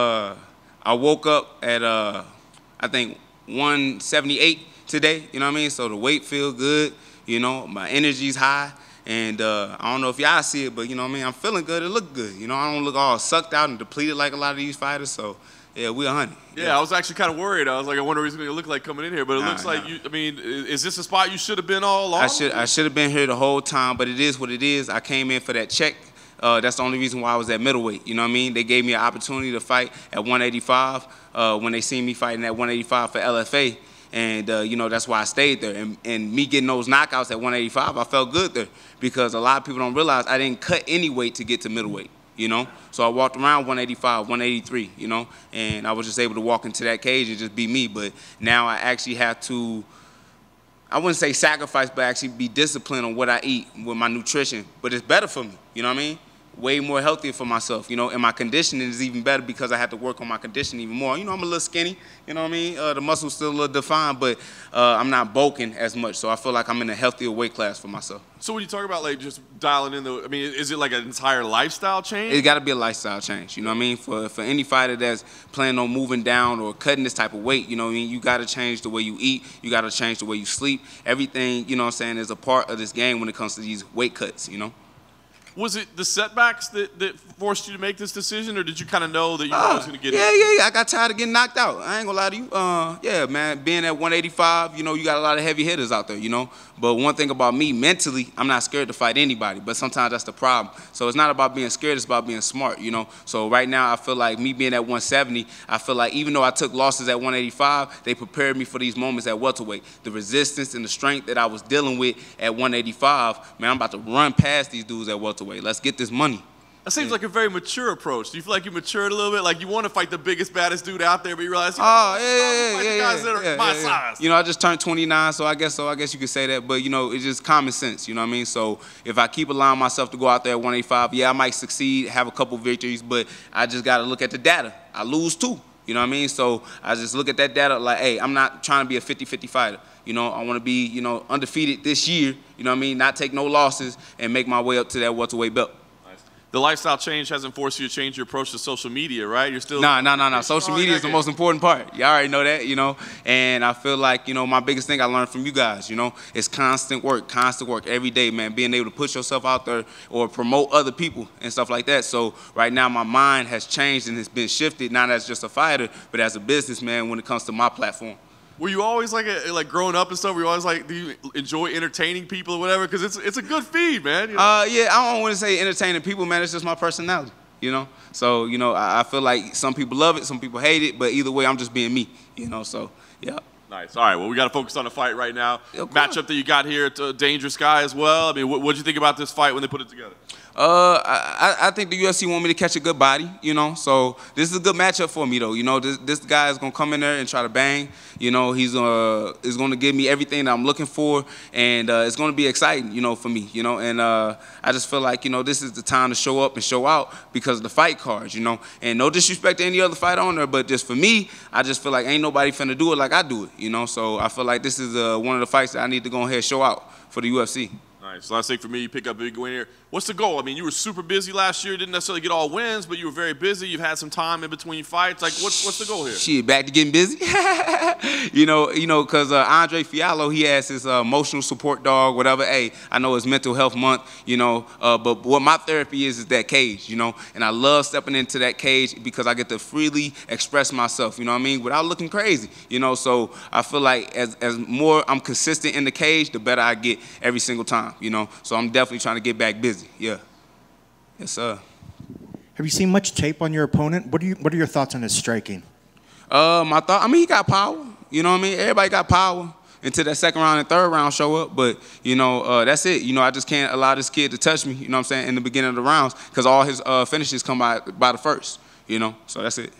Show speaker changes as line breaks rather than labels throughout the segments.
Uh, I woke up at uh, I think 178 today. You know what I mean? So the weight feel good. You know, my energy's high. And uh, I don't know if y'all see it, but you know what I mean? I'm feeling good. It look good. You know, I don't look all sucked out and depleted like a lot of these fighters. So yeah, we're honey.
Yeah, yeah, I was actually kind of worried. I was like, I wonder what he's going to look like coming in here. But it nah, looks like nah. you. I mean, is this a spot you should have been all along?
I should. I should have been here the whole time. But it is what it is. I came in for that check. Uh, that's the only reason why I was at middleweight. You know what I mean? They gave me an opportunity to fight at 185 uh, when they seen me fighting at 185 for LFA. And, uh, you know, that's why I stayed there. And, and me getting those knockouts at 185, I felt good there because a lot of people don't realize I didn't cut any weight to get to middleweight you know. So I walked around 185, 183, you know, and I was just able to walk into that cage and just be me. But now I actually have to, I wouldn't say sacrifice, but actually be disciplined on what I eat with my nutrition. But it's better for me, you know what I mean? Way more healthier for myself, you know, and my conditioning is even better because I had to work on my conditioning even more. You know, I'm a little skinny, you know what I mean? Uh, the muscle's still a little defined, but uh, I'm not bulking as much, so I feel like I'm in a healthier weight class for myself.
So when you talk about like just dialing in the, I mean, is it like an entire lifestyle change?
It got to be a lifestyle change, you know what I mean? For for any fighter that's planning on moving down or cutting this type of weight, you know what I mean? You got to change the way you eat, you got to change the way you sleep. Everything, you know what I'm saying, is a part of this game when it comes to these weight cuts, you know?
Was it the setbacks that, that forced you to make this decision, or did you kind of know that you uh, was going to get
yeah,
it?
Yeah, yeah, I got tired of getting knocked out. I ain't gonna lie to you. Uh, yeah, man, being at 185, you know, you got a lot of heavy hitters out there, you know. But one thing about me, mentally, I'm not scared to fight anybody. But sometimes that's the problem. So it's not about being scared; it's about being smart, you know. So right now, I feel like me being at 170, I feel like even though I took losses at 185, they prepared me for these moments at welterweight. The resistance and the strength that I was dealing with at 185, man, I'm about to run past these dudes at welterweight welterweight. Let's get this money.
That seems like a very mature approach. Do you feel like you matured a little bit? Like you want to fight the biggest, baddest dude out there, but you realize, you know,
oh yeah, yeah, yeah, yeah,
guys that are yeah, my
yeah,
size.
You know, I just turned 29, so I guess so. I guess you could say that, but you know, it's just common sense. You know what I mean? So if I keep allowing myself to go out there at 185, yeah, I might succeed, have a couple victories, but I just got to look at the data. I lose too. You know what I mean? So I just look at that data like, hey, I'm not trying to be a 50-50 fighter. You know, I want to be, you know, undefeated this year. You know what I mean? Not take no losses and make my way up to that welterweight belt
the lifestyle change hasn't forced you to change your approach to social media, right? You're still
nah, nah, nah, nah. Social oh, media is the most important part. Y'all already know that, you know. And I feel like you know my biggest thing I learned from you guys, you know, is constant work, constant work every day, man. Being able to put yourself out there or promote other people and stuff like that. So right now my mind has changed and it's been shifted, not as just a fighter, but as a businessman when it comes to my platform.
Were you always like a, like growing up and stuff? Were you always like, do you enjoy entertaining people or whatever? Because it's it's a good feed, man. You know?
Uh, yeah, I don't want to say entertaining people, man. It's just my personality, you know. So you know, I, I, feel like some people love it, some people hate it, but either way, I'm just being me, you know. So yeah.
Nice. All right. Well, we got to focus on the fight right now. Matchup that you got here at uh, Dangerous Guy as well. I mean, what did you think about this fight when they put it together?
Uh, I, I think the UFC want me to catch a good body, you know. So this is a good matchup for me, though. You know, this this guy is gonna come in there and try to bang. You know, he's uh is gonna give me everything that I'm looking for, and uh, it's gonna be exciting, you know, for me. You know, and uh, I just feel like you know this is the time to show up and show out because of the fight cards, you know. And no disrespect to any other fight on there, but just for me, I just feel like ain't nobody finna do it like I do it, you know. So I feel like this is uh, one of the fights that I need to go ahead and show out for the UFC.
Nice. Last thing for me, you pick up a big win here. What's the goal? I mean, you were super busy last year. Didn't necessarily get all wins, but you were very busy. You've had some time in between fights. Like, what's what's the goal here?
Shit, back to getting busy. you know, you know, because uh, Andre Fialho, he has his uh, emotional support dog, whatever. Hey, I know it's Mental Health Month. You know, uh, but what my therapy is is that cage. You know, and I love stepping into that cage because I get to freely express myself. You know what I mean? Without looking crazy. You know, so I feel like as as more I'm consistent in the cage, the better I get every single time you know. So I'm definitely trying to get back busy. Yeah. Yes, sir.
Have you seen much tape on your opponent? What are you What are your thoughts on his striking?
Uh, my thought. I mean, he got power. You know what I mean? Everybody got power until that second round and third round show up. But you know, uh, that's it. You know, I just can't allow this kid to touch me. You know what I'm saying? In the beginning of the rounds, because all his uh, finishes come by by the first. You know, so that's it.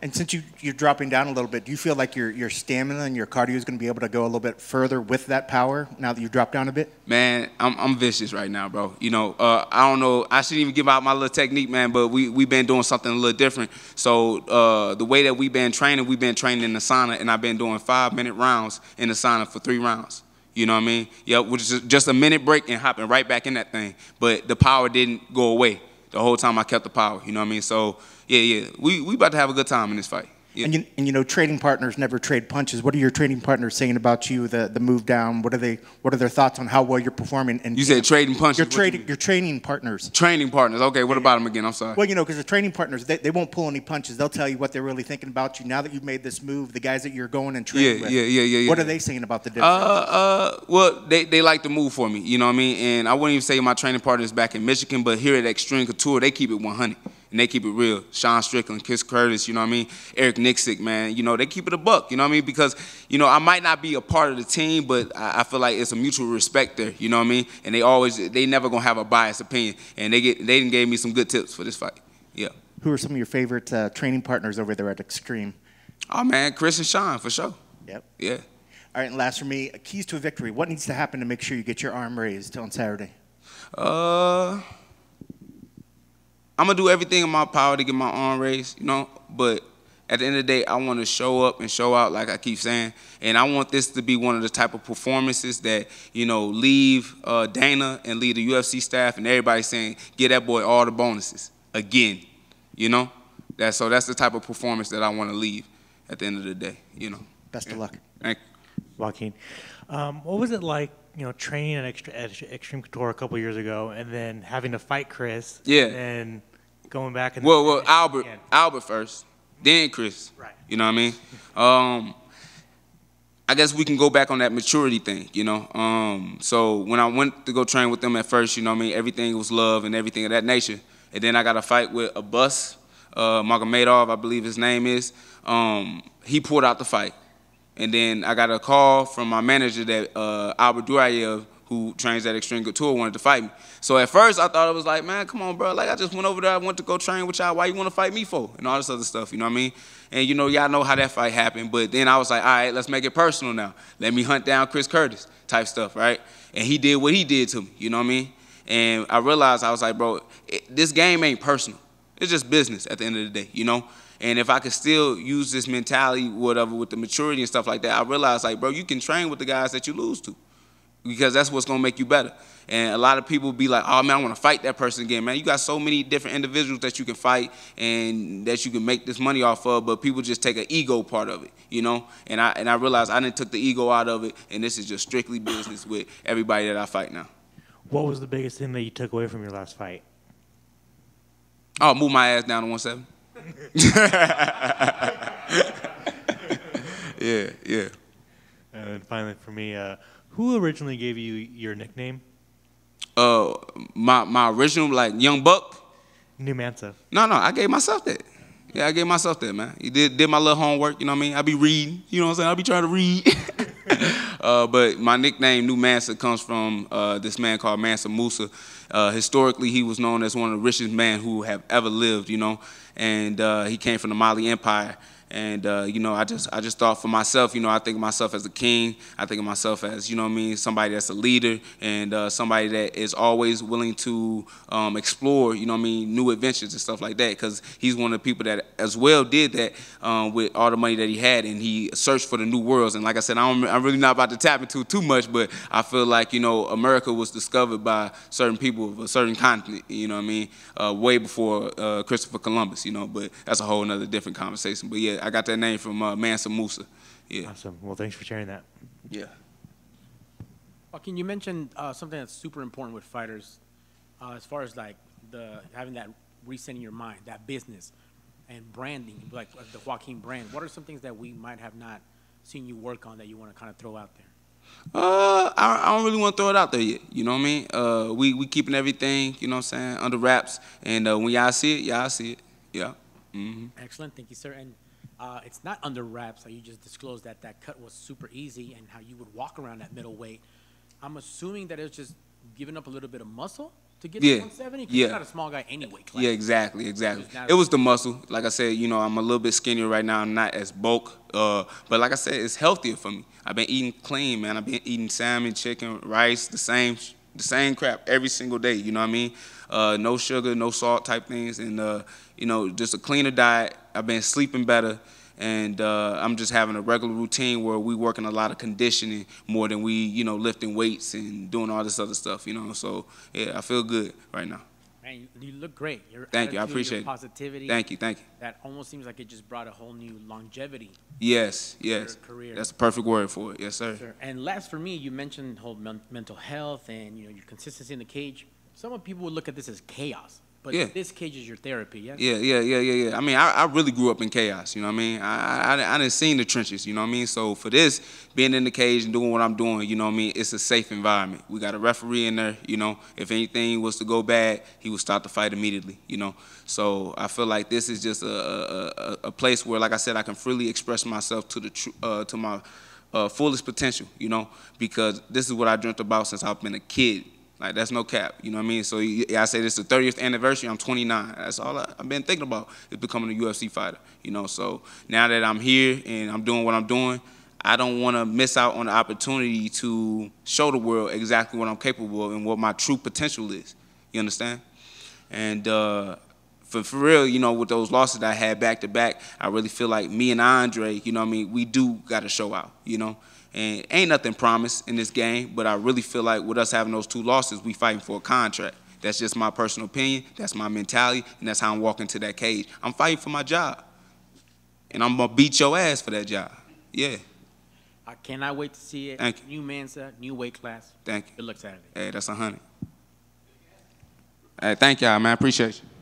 And since you, you're dropping down a little bit, do you feel like your, your stamina and your cardio is going to be able to go a little bit further with that power now that you drop down a bit?
Man, I'm, I'm vicious right now, bro. You know, uh, I don't know. I shouldn't even give out my little technique, man, but we, we've been doing something a little different. So uh, the way that we've been training, we've been training in the sauna, and I've been doing five-minute rounds in the sauna for three rounds. You know what I mean? Yeah, which is just a minute break and hopping right back in that thing. But the power didn't go away the whole time I kept the power. You know what I mean? So yeah, yeah. We we about to have a good time in this fight. Yeah.
And you, and you know, trading partners never trade punches. What are your trading partners saying about you? The the move down. What are they? What are their thoughts on how well you're performing? And
you said trading punches.
Your
What you
trading your training partners.
training partners. Okay, what about them again? I'm sorry.
Well, you know, because the training partners, they, they won't pull any punches. They'll tell you what they're really thinking about you. Now that you've made this move, the guys that you're going and training
Yeah,
with,
yeah, yeah, yeah, yeah.
What are they saying about the difference?
Uh, uh, well, they, they like to move for me, you know what I mean? And I wouldn't even say my training partners back in Michigan, but here at Xtreme Couture, they keep it 100. And they keep it real. Sean Strickland, Chris Curtis, you know what I mean? Eric Nicksick, man, you know, they keep it a buck, you know what I mean? Because, you know, I might not be a part of the team, but I, I feel like it's a mutual respect there, you know what I mean? And they always, they never gonna have a biased opinion. And they get, they gave me some good tips for this fight. Yeah.
Who are some of your favorite uh, training partners over there at Xtreme?
Oh, man, Chris and Sean, for sure.
Yep.
Yeah.
All right, and last for me, keys to a victory. What needs to happen to make sure you get your arm raised on Saturday?
Uh, I'm gonna do everything in my power to get my arm raised, you know. But at the end of the day, I want to show up and show out, like I keep saying. And I want this to be one of the type of performances that you know leave uh, Dana and leave the UFC staff and everybody saying, "Get that boy all the bonuses again," you know. That so that's the type of performance that I want to leave at the end of the day, you know.
Best of luck.
Thank
Joaquin. Um, what was it like, you know, training at, at Xtreme Couture a couple years ago, and then having to fight Chris?
Yeah.
And going back and
Well, well, Albert,
again?
Albert first, then Chris.
Right.
You know what I mean? Um, I guess we can go back on that maturity thing, you know. Um, so when I went to go train with them at first, you know what I mean, everything was love and everything of that nature. And then I got a fight with Abus, uh, Magomedov, I believe his name is. Um, he pulled out the fight. And then I got a call from my manager that uh, Albert Duraev, who trains at Xtreme Couture, wanted to fight me. So at first I thought it was like, man, come on, bro. Like I just went over there, I went to go train with y'all. Why you want to fight me for? And all this other stuff, you know what I mean? And you know, y'all know how that fight happened. But then I was like, all right, let's make it personal now. Let me hunt down Chris Curtis type stuff, right? And he did what he did to me, you know what I mean? And I realized I was like, bro, it, this game ain't personal. It's just business at the end of the day, you know? And if I could still use this mentality, whatever, with the maturity and stuff like that, I realized, like, bro, you can train with the guys that you lose to because that's what's gonna make you better. And a lot of people be like, oh man, I wanna fight that person again, man. You got so many different individuals that you can fight and that you can make this money off of, but people just take an ego part of it, you know? And I and I realized I didn't took the ego out of it, and this is just strictly business with everybody that I fight now.
What was the biggest thing that you took away from your last fight?
Oh, move my ass down to 170. yeah, yeah.
And then finally, for me, uh, who originally gave you your nickname?
Uh, my my original like young buck.
New Mansa.
No, no, I gave myself that. Yeah, I gave myself that, man. You did did my little homework, you know what I mean? I be reading, you know what I'm saying? I be trying to read. uh, but my nickname, New Mansa, comes from uh, this man called Mansa Musa. Uh, historically, he was known as one of the richest men who have ever lived, you know, and uh, he came from the Mali Empire. And uh, you know, I just I just thought for myself, you know, I think of myself as a king. I think of myself as you know I mean, somebody that's a leader and uh, somebody that is always willing to um, explore, you know I mean, new adventures and stuff like that. Because he's one of the people that as well did that um, with all the money that he had, and he searched for the new worlds. And like I said, I I'm really not about to tap into too much, but I feel like you know, America was discovered by certain people of a certain continent, you know I mean, uh, way before uh, Christopher Columbus, you know. But that's a whole another different conversation. But yeah, I got that name from uh, Mansa Musa. Yeah.
Awesome. Well, thanks for sharing that.
Yeah.
Joaquin, you mentioned uh, something that's super important with fighters, uh, as far as like the having that resetting your mind, that business, and branding, like the Joaquin brand. What are some things that we might have not seen you work on that you want to kind of throw out there?
Uh, I, I don't really want to throw it out there yet. You know what I mean? Uh, we we keeping everything, you know what I'm saying, under wraps. And uh, when y'all see it, y'all see it. Yeah. Mm -hmm.
Excellent, thank you, sir. And uh, it's not under wraps. Like you just disclosed that that cut was super easy, and how you would walk around that middleweight. I'm assuming that it's just giving up a little bit of muscle to get
Yeah,
to 170?
yeah.
You're not a small guy anyway. Class.
Yeah, exactly, exactly. It was the muscle. Like I said, you know, I'm a little bit skinnier right now. I'm not as bulk. Uh, but like I said, it's healthier for me. I've been eating clean, man. I've been eating salmon, chicken, rice, the same, the same crap every single day. You know what I mean? Uh, no sugar, no salt type things, and uh, you know, just a cleaner diet. I've been sleeping better. And uh, I'm just having a regular routine where we working a lot of conditioning more than we, you know, lifting weights and doing all this other stuff, you know. So yeah, I feel good right now.
And you, you look great. Your
Thank you. I appreciate
your
it.
positivity.
Thank you, thank you.
That almost seems like it just brought a whole new longevity.
Yes, yes.
career.
That's the perfect word for it. Yes, sir.
Sure. And last for me, you mentioned whole men- mental health and you know your consistency in the cage. Some of people would look at this as chaos, but
Yeah.
this cage is your therapy. Yes.
Yeah, yeah, yeah, yeah, yeah. I mean, I, I really grew up in chaos. You know what I mean? I, I, I didn't seen the trenches. You know what I mean? So for this, being in the cage and doing what I'm doing, you know what I mean? It's a safe environment. We got a referee in there. You know, if anything was to go bad, he would start the fight immediately. You know, so I feel like this is just a a, a, place where, like I said, I can freely express myself to the uh, to my uh, fullest potential. You know, because this is what I dreamt about since I've been a kid. Like that's no cap, you know what I mean. So yeah, I say this is the 30th anniversary. I'm 29. That's all I, I've been thinking about is becoming a UFC fighter, you know. So now that I'm here and I'm doing what I'm doing, I don't want to miss out on the opportunity to show the world exactly what I'm capable of and what my true potential is. You understand? And uh, for for real, you know, with those losses I had back to back, I really feel like me and Andre, you know, what I mean, we do got to show out, you know. And ain't nothing promised in this game, but I really feel like with us having those two losses, we fighting for a contract. That's just my personal opinion. That's my mentality, and that's how I'm walking to that cage. I'm fighting for my job, and I'm gonna beat your ass for that job. Yeah,
I cannot wait to see it.
Thank you.
New new weight class.
thank you.
Good luck Saturday.
Hey, that's a hundred. Hey, thank y'all, man. Appreciate you.